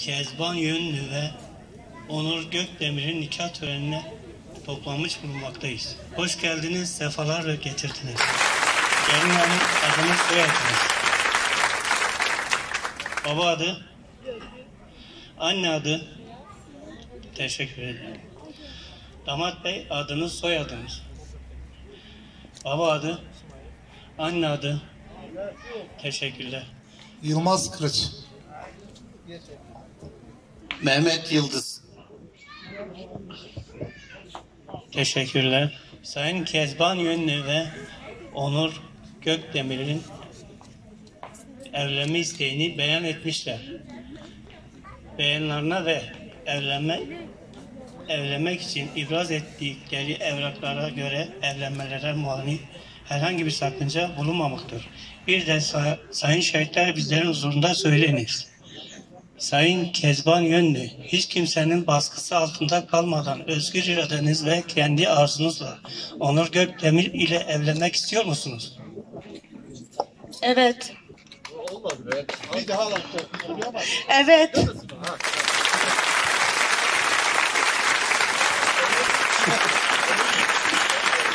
Kezban Yönlü ve Onur Gökdemir'in nikah törenine toplanmış bulunmaktayız. Hoş geldiniz, sefalar getirdiniz. Gelin hanım adınız soyadınız. Baba adı, anne adı, teşekkür ederim. Damat bey adınız soyadınız. Baba adı, anne adı, teşekkürler. Yılmaz Kılıç. Mehmet Yıldız. Teşekkürler. Sayın Kezban Yönlü ve Onur Gökdemir'in evlenme isteğini beyan etmişler. Beyanlarına ve evlenme evlenmek için ibraz ettikleri evraklara göre evlenmelere muani herhangi bir sakınca bulunmamaktadır. Bir de say- sayın şahitler bizlerin huzurunda söyleniz. Sayın Kezban Yönlü, hiç kimsenin baskısı altında kalmadan özgür iradeniz ve kendi arzunuzla Onur Gökdemir ile evlenmek istiyor musunuz? Evet. Evet.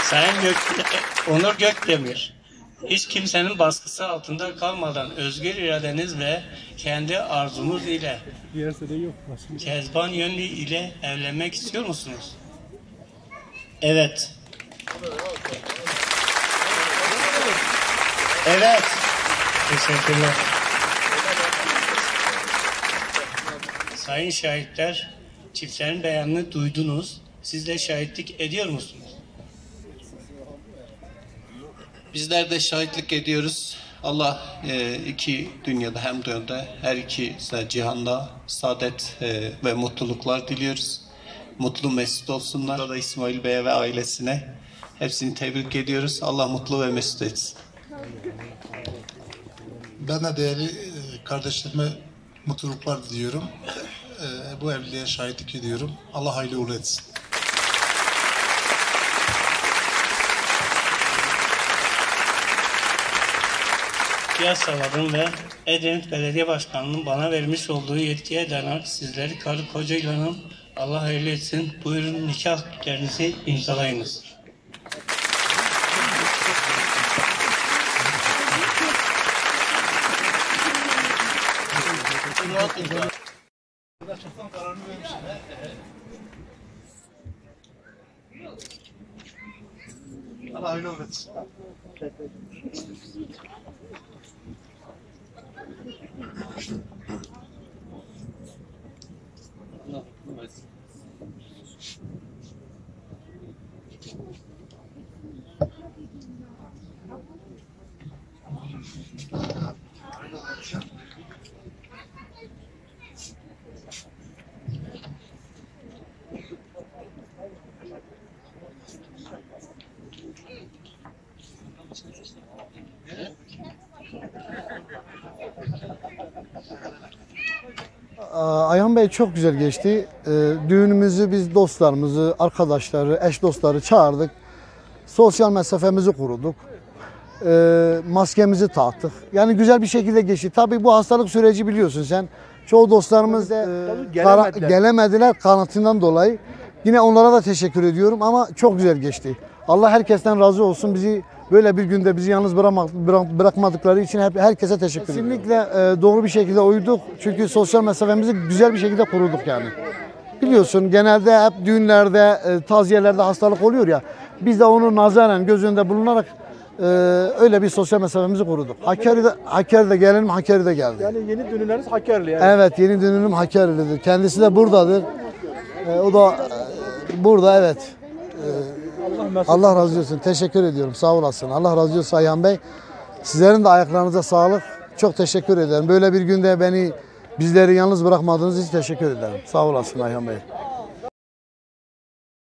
Sayın Gök Onur Gökdemir, hiç kimsenin baskısı altında kalmadan özgür iradeniz ve kendi arzunuz ile Kezban Yönlü ile evlenmek istiyor musunuz? Evet. Evet. Teşekkürler. Sayın şahitler, çiftlerin beyanını duydunuz. Siz de şahitlik ediyor musunuz? Bizler de şahitlik ediyoruz. Allah e, iki dünyada hem dünyada her iki cihanda saadet e, ve mutluluklar diliyoruz. Mutlu mesut olsunlar. Burada da İsmail Bey'e ve ailesine hepsini tebrik ediyoruz. Allah mutlu ve mesut etsin. Ben de değerli e, kardeşlerime mutluluklar diliyorum. E, Bu evliliğe şahitlik ediyorum. Allah hayırlı uğurlu etsin. Piyasaların ve Edremit Belediye Başkanı'nın bana vermiş olduğu yetkiye dayanarak sizleri karı kocayla Allah hayırlı etsin. Buyurun nikahlarınızı imzalayınız. Allah hayırlı uğurlu etsin. Ayhan Bey çok güzel geçti. Ee, Düğünümüzü biz dostlarımızı, arkadaşları, eş dostları çağırdık. Sosyal mesafemizi koruduk. Ee, Maskemizi taktık. Yani güzel bir şekilde geçti. Tabii bu hastalık süreci biliyorsun sen. Çoğu dostlarımız da e, gelemediler. gelemediler kanıtından dolayı. Yine onlara da teşekkür ediyorum ama çok güzel geçti. Allah herkesten razı olsun. Bizi böyle bir günde bizi yalnız bırakma- bırak- bırakmadıkları için hep herkese teşekkür ederim. Kesinlikle e, doğru bir şekilde uyduk. Çünkü sosyal mesafemizi güzel bir şekilde koruduk yani. Biliyorsun genelde hep düğünlerde, e, taziyelerde hastalık oluyor ya. Biz de onu nazaren göz önünde bulunarak e, öyle bir sosyal mesafemizi koruduk. Hakkari'de, Hakkari'de gelelim, Hakkari'de geldi. Yani yeni dönüleriniz Hakkari'li yani. Evet yeni dönünüm Hakkari'lidir. Kendisi de buradadır. E, o da e, burada evet. Allah Allah razı olsun. Teşekkür ediyorum. Sağ olasın. Allah razı olsun Ayhan Bey. Sizlerin de ayaklarınıza sağlık. Çok teşekkür ederim. Böyle bir günde beni bizleri yalnız bırakmadığınız için teşekkür ederim. Sağ olasın Ayhan Bey.